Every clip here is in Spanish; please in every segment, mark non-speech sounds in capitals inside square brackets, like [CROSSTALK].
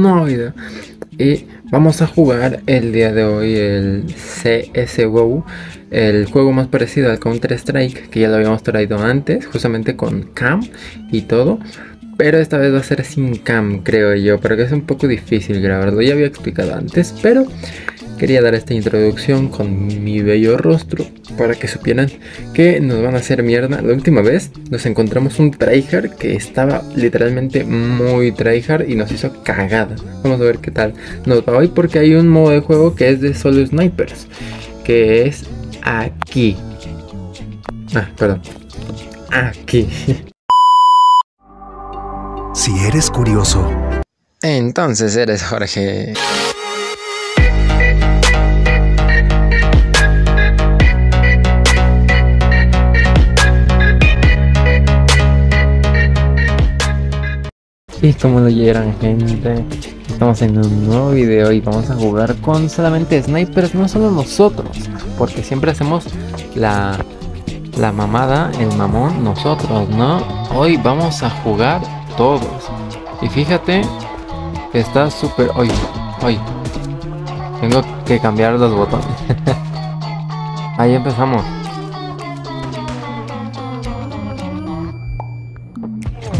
nuevo video Y vamos a jugar el día de hoy el CSGO El juego más parecido al Counter Strike Que ya lo habíamos traído antes, justamente con cam y todo pero esta vez va a ser sin cam, creo yo, porque es un poco difícil grabarlo. Ya había explicado antes, pero Quería dar esta introducción con mi bello rostro para que supieran que nos van a hacer mierda. La última vez nos encontramos un tryhard que estaba literalmente muy tryhard y nos hizo cagada. Vamos a ver qué tal nos va hoy porque hay un modo de juego que es de solo snipers, que es aquí. Ah, perdón. Aquí. [LAUGHS] Si eres curioso. Entonces eres Jorge. Y como lo oyeron gente, estamos en un nuevo video y vamos a jugar con solamente snipers, no solo nosotros, porque siempre hacemos la, la mamada, el mamón, nosotros, ¿no? Hoy vamos a jugar todos. Y fíjate está súper... Hoy, hoy. Tengo que cambiar los botones. [LAUGHS] Ahí empezamos.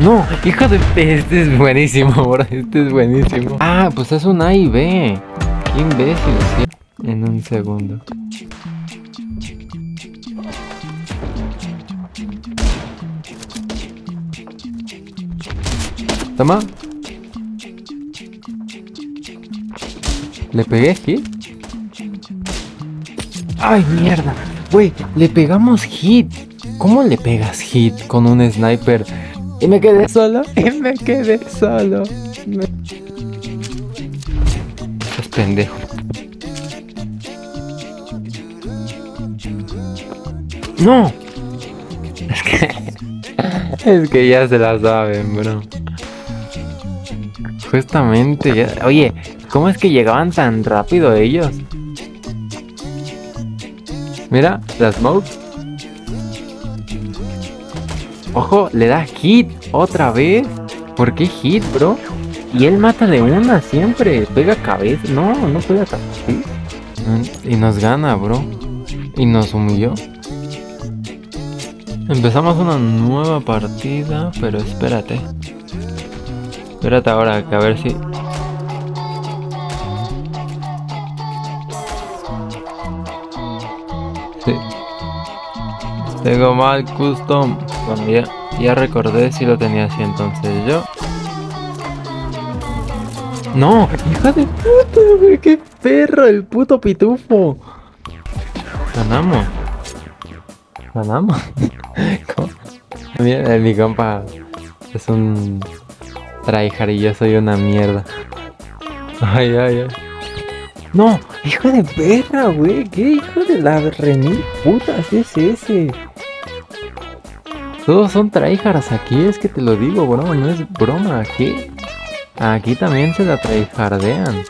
No, hijo de... Este es buenísimo, bro. Este es buenísimo. Ah, pues es un A y B. Qué imbécil, ¿sí? En un segundo. Toma. ¿Le pegué hit? ¡Ay, mierda! Güey, le pegamos hit. ¿Cómo le pegas hit con un sniper? Y me quedé solo. [LAUGHS] Y me quedé solo. Es pendejo. ¡No! Es que. [LAUGHS] Es que ya se la saben, bro. Justamente ya. Oye, ¿cómo es que llegaban tan rápido ellos? Mira, la smoke Ojo, le da hit otra vez. ¿Por qué hit, bro? Y él mata de una siempre. Pega cabeza. No, no pega cabeza. Y nos gana, bro. Y nos humilló. Empezamos una nueva partida, pero espérate. Espérate ahora, que a ver si... Tengo mal custom. Bueno, ya, recordé si lo tenía así entonces yo. No, hija de puta, güey, qué perro, el puto pitufo. Ganamos. Ganamos. [LAUGHS] Mira, mi compa es un tryhard y yo soy una mierda. Ay, ay, ay. No, hijo de perra, güey. ¿Qué hijo de la remil putas es ese? Todos son tryhards aquí, es que te lo digo, bro, no es broma, aquí. Aquí también se la tryhardean.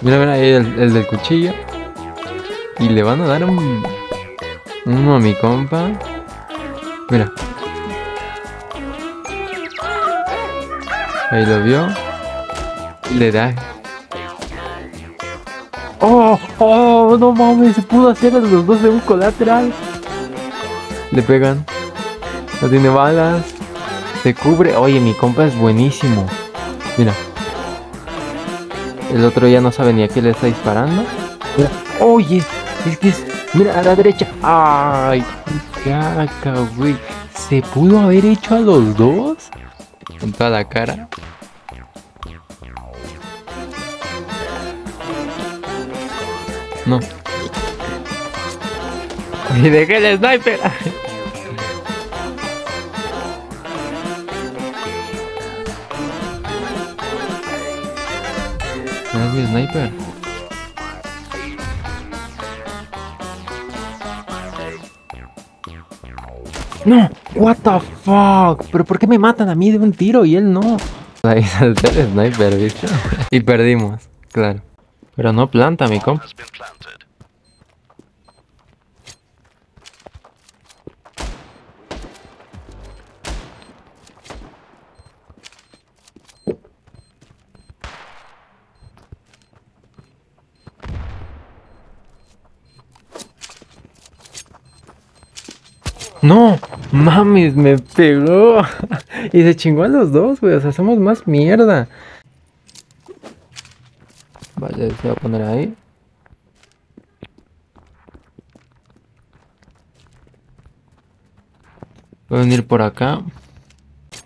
Mira, mira ahí el, del cuchillo. Y le van a dar un... Uno a mi compa. Mira. Ahí lo vio. Le da ¡Oh! ¡Oh! No mames, se pudo hacer a los dos de un colateral. Le pegan. No tiene balas. Se cubre. Oye, mi compa es buenísimo. Mira. El otro ya no sabe ni a qué le está disparando. Oye, es que es. Mira, a la derecha. ¡Ay! Caca, güey. ¿Se pudo haber hecho a los dos? Con toda la cara. No. Y dejé el sniper. No es mi sniper. No, what the fuck. Pero ¿por qué me matan a mí de un tiro y él no? Ahí [LAUGHS] salté el sniper, ¿viste? Y perdimos, claro. Pero no planta, mi. No, mames, me pegó. [LAUGHS] y se chingó a los dos, güey. O somos más mierda. Se va a poner ahí. Voy a venir por acá.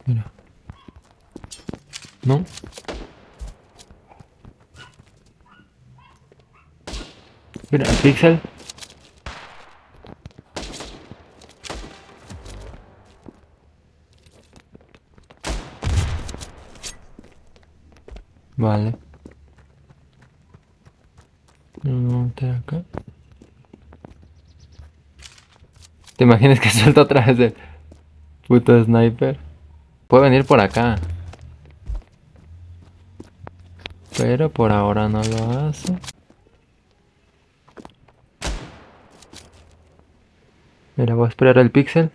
Mira. ¿No? Mira, el pixel. Vale. Vamos a meter acá. ¿Te imaginas que [LAUGHS] suelta otra vez el puto sniper? Puede venir por acá. Pero por ahora no lo hace. Mira, voy a esperar el pixel.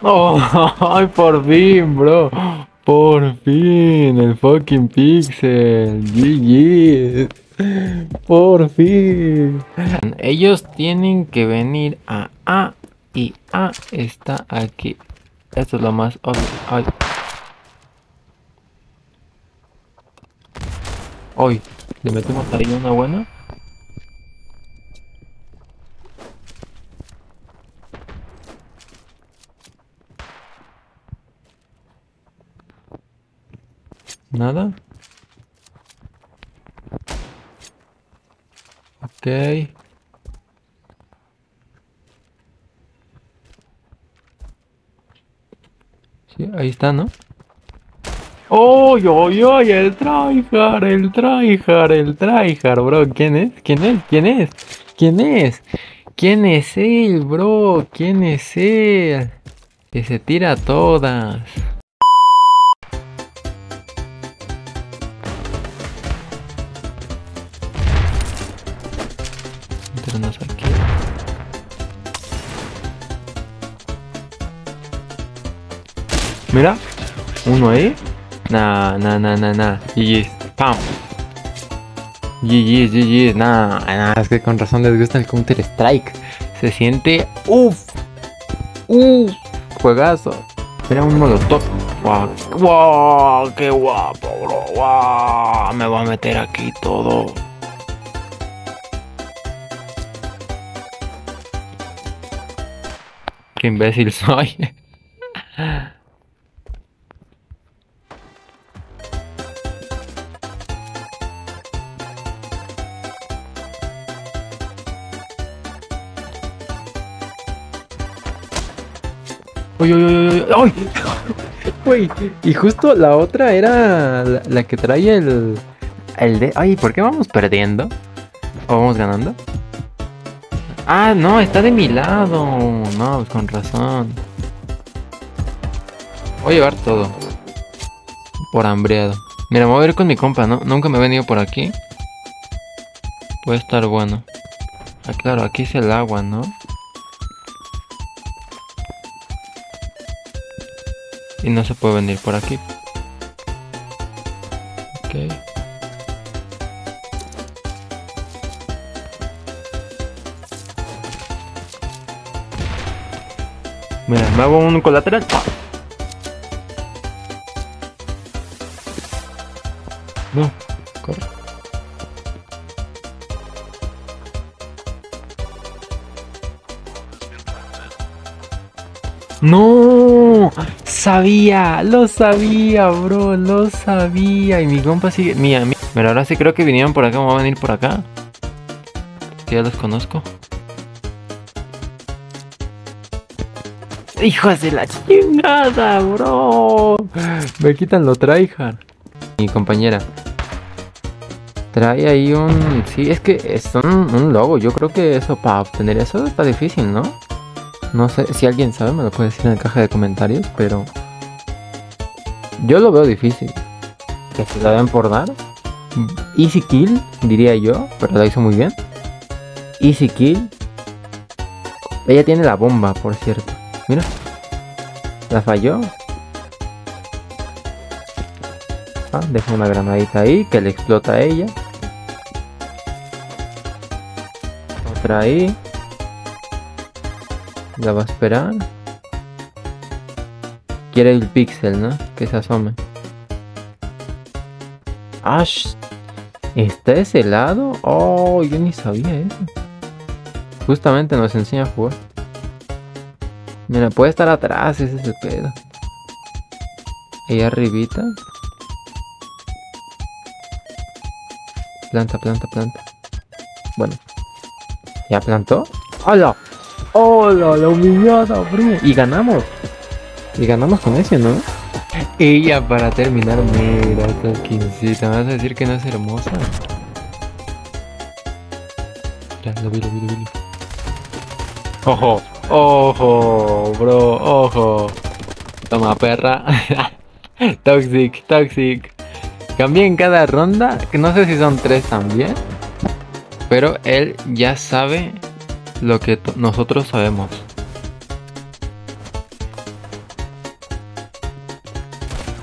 ¡Oh! [LAUGHS] ¡Ay, por fin, bro! ¡Por fin! El fucking pixel. GG. Por fin. Ellos tienen que venir a A y A está aquí. Esto es lo más obvio. Ay. Hoy, le metemos ahí una buena. Nada. Ok. Sí, ahí está, ¿no? ¡Oh, yo, yo! El tryhard, el tryhard, el tryhard, bro. ¿Quién es? ¿Quién es? ¿Quién es? ¿Quién es? ¿Quién es él, bro? ¿Quién es él? Que se tira todas. Mira, uno ahí. Nah, nah, nah, nah, nah. GG's. Pam. GG's, GG's. Nah, nah. Es que con razón les gusta el Counter Strike. Se siente. Uff. Uff. Juegazo. Mira un molotov. Wow. Wow. Qué guapo, bro. Wow. Me voy a meter aquí todo. Qué imbécil soy. [LAUGHS] Uy, uy, uy, uy, [LAUGHS] uy. Y justo la otra era la, la que trae el. El de. Ay, ¿por qué vamos perdiendo? ¿O vamos ganando? Ah, no, está de mi lado. No, pues con razón. Voy a llevar todo. Por hambreado. Mira, me voy a ir con mi compa, ¿no? Nunca me he venido por aquí. Puede estar bueno. Ah, claro, aquí es el agua, ¿no? Y no se puede venir por aquí. Ok. Me hago un colateral. No, corre. No, sabía, lo sabía, bro, lo sabía. Y mi compa sigue. Mía, mía. Pero ahora sí creo que vinieron por acá. Me voy a venir por acá. Que ya los conozco. Hijos de la chingada, bro. Me quitan lo tryhard. Mi compañera. Trae ahí un... Sí, es que es un, un logo. Yo creo que eso, para obtener eso está difícil, ¿no? No sé, si alguien sabe me lo puede decir en la caja de comentarios, pero... Yo lo veo difícil. Que se la den por dar. Easy kill, diría yo, pero la hizo muy bien. Easy kill. Ella tiene la bomba, por cierto. Mira. La falló. Ah, deja una granadita ahí que le explota a ella. Otra ahí. La va a esperar. Quiere el pixel, ¿no? Que se asome. Ash. ¿Está ese lado? Oh, yo ni sabía eso. Justamente nos enseña a jugar. Mira, puede estar atrás, ese es el pedo. Ahí arribita. Planta, planta, planta. Bueno. ¿Ya plantó? ¡Hola! ¡Hola! La humillada, bro. Y ganamos. Y ganamos con ese, ¿no? Ella para terminar, mira esta skincita. ¿Me vas a decir que no es hermosa? Mira, lo vi, lo vi, lo vi. Ojo, ojo, bro, ojo. Toma, perra. [LAUGHS] toxic, toxic. Cambié en cada ronda, que no sé si son tres también. Pero él ya sabe lo que nosotros sabemos.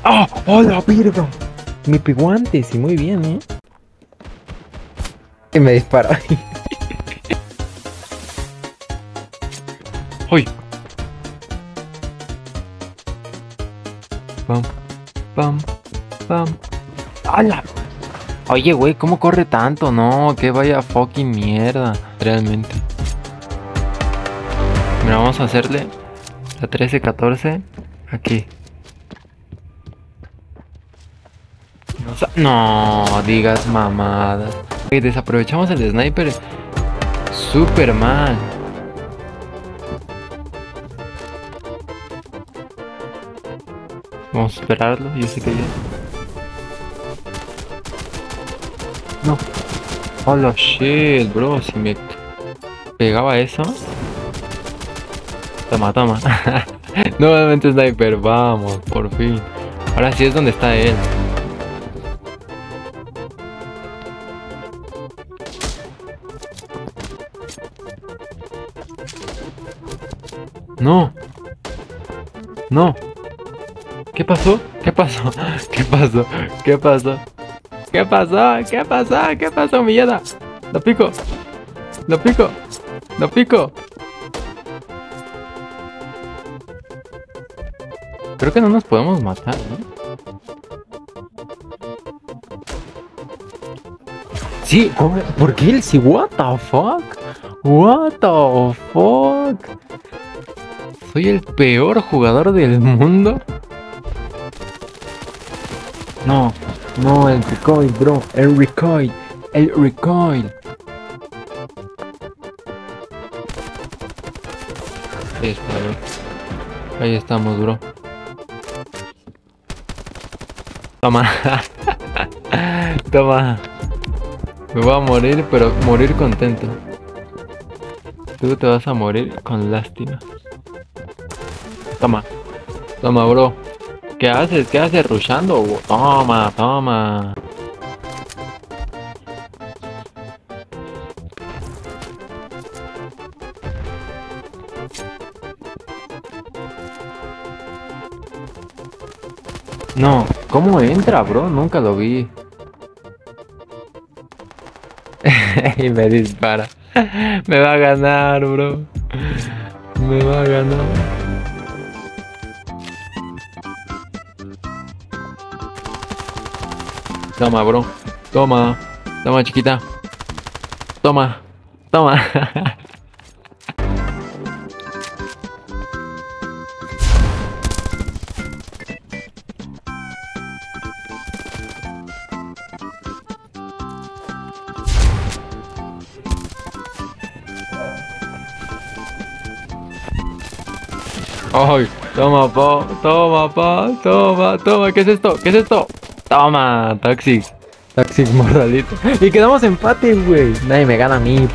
¡Oh! ¡Oh, la virga! Me pegó antes y muy bien, ¿eh? Y me dispara. [LAUGHS] ¡Uy! Pam, pam, pam. ¡Hala! Oye, güey, ¿cómo corre tanto? No, que vaya fucking mierda. Realmente. Mira, vamos a hacerle la 13-14 aquí. No digas mamadas. desaprovechamos el sniper super mal. Vamos a esperarlo, yo sé que ya. No. Hola shit, bro. Si me pegaba eso. Toma, toma. [LAUGHS] Nuevamente sniper, vamos, por fin. Ahora sí es donde está él. No. No. ¿Qué pasó? ¿Qué pasó? [LAUGHS] ¿Qué pasó? ¿Qué pasó? ¿Qué pasó? ¿Qué pasó? ¿Qué pasó, Millada? Lo pico. Lo pico. Lo pico. Creo que no nos podemos matar, ¿no? Sí, ¿por qué él sí? What the fuck? What the fuck? ¿Soy el peor jugador del mundo? No, no, el recoil, bro. El recoil. El recoil. Ahí estamos, bro. Toma. [LAUGHS] Toma. Me voy a morir, pero morir contento. Tú te vas a morir con lástima. Toma. Toma, bro. ¿Qué haces? ¿Qué haces rushando? Toma, toma. No, ¿cómo entra, bro? Nunca lo vi. [LAUGHS] y me dispara. [LAUGHS] me va a ganar, bro. Me va a ganar. Toma, bro. Toma. Toma, chiquita. Toma. Toma. [LAUGHS] Ay, toma, pa, toma, pa, toma, toma, ¿qué es esto? ¿Qué es esto? Toma, Toxic. Toxic [LAUGHS] mortalito. Y quedamos empate, güey. Nadie me gana a mí.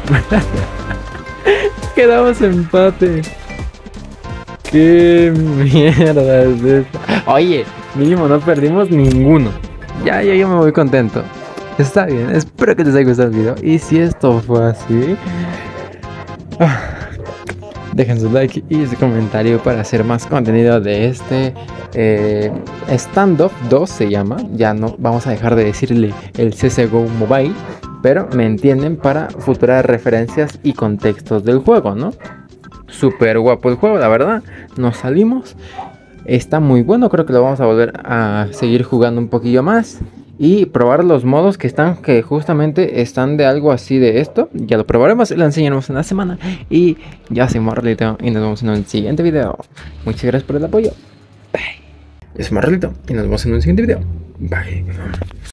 [LAUGHS] quedamos empate. Qué mierda es esto. Oye, mínimo no perdimos ninguno. Ya, ya, yo me voy contento. Está bien, espero que les haya gustado el video. Y si esto fue así, dejen su like y su comentario para hacer más contenido de este eh, Standoff 2 se llama. Ya no vamos a dejar de decirle el CSGO Mobile, pero me entienden para futuras referencias y contextos del juego, ¿no? súper guapo el juego, la verdad. Nos salimos. Está muy bueno, creo que lo vamos a volver a seguir jugando un poquillo más. Y probar los modos que están, que justamente están de algo así de esto. Ya lo probaremos y lo enseñaremos en la semana. Y ya soy Marlito y nos vemos en el siguiente video. Muchas gracias por el apoyo. Bye. Yo soy Marlito y nos vemos en un siguiente video. Bye.